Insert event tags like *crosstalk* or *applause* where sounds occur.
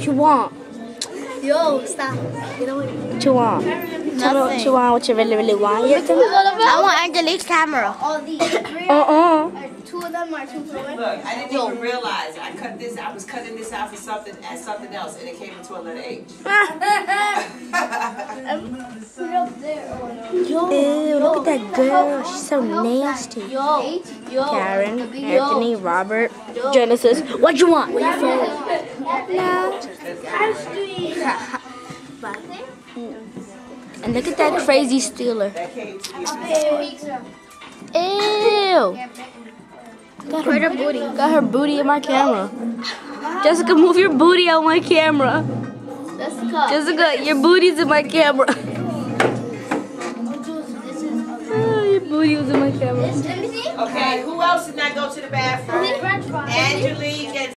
What you want? Yo, stop. Get away. What you want? Tell me what you want, what you really, really want. You tell. I want Angelique's camera. All these *laughs* three, Uh-uh. two of them are two for one. Look, I didn't even realize I cut this. I was cutting this out for something as something else, and it came into a letter H. Put it up there. No. Ew, look at that girl. She's so nasty. Yo, yo. Karen, the Anthony, Robert, Genesis. What you want? What you say? And look at that crazy stealer. That came to me. Ew. Got her booty. Got her booty in my camera. Jessica, move your booty on my camera. Jessica. Jessica, your booty's in my camera. Oh, *laughs* your booty was in my camera. Let me see. Okay, who else did not go to the bathroom? Angelique and